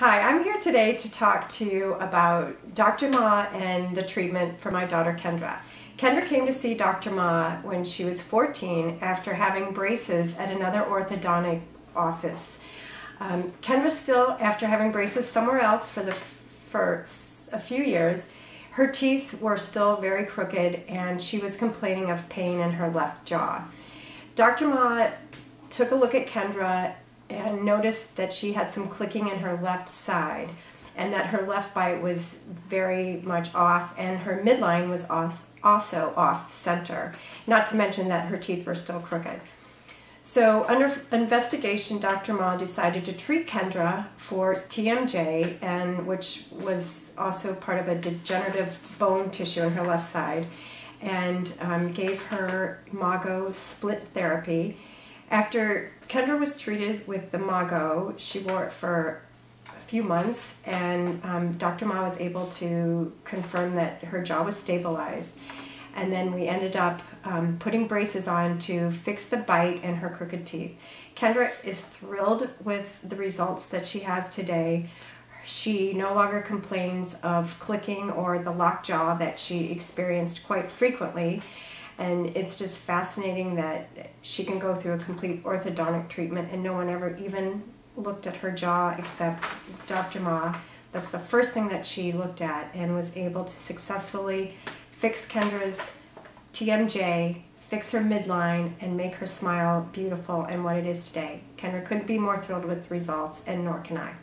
Hi, I'm here today to talk to you about Dr. Ma and the treatment for my daughter Kendra. Kendra came to see Dr. Ma when she was 14 after having braces at another orthodontic office. Um, Kendra still, after having braces somewhere else for, the, for a few years, her teeth were still very crooked and she was complaining of pain in her left jaw. Dr. Ma took a look at Kendra and noticed that she had some clicking in her left side and that her left bite was very much off and her midline was off, also off center, not to mention that her teeth were still crooked. So under investigation, Dr. Ma decided to treat Kendra for TMJ, and which was also part of a degenerative bone tissue in her left side, and um, gave her Mago splint therapy after Kendra was treated with the Mago, she wore it for a few months, and um, Dr. Ma was able to confirm that her jaw was stabilized. And then we ended up um, putting braces on to fix the bite in her crooked teeth. Kendra is thrilled with the results that she has today. She no longer complains of clicking or the locked jaw that she experienced quite frequently and it's just fascinating that she can go through a complete orthodontic treatment and no one ever even looked at her jaw except Dr. Ma. That's the first thing that she looked at and was able to successfully fix Kendra's TMJ, fix her midline, and make her smile beautiful and what it is today. Kendra couldn't be more thrilled with the results, and nor can I.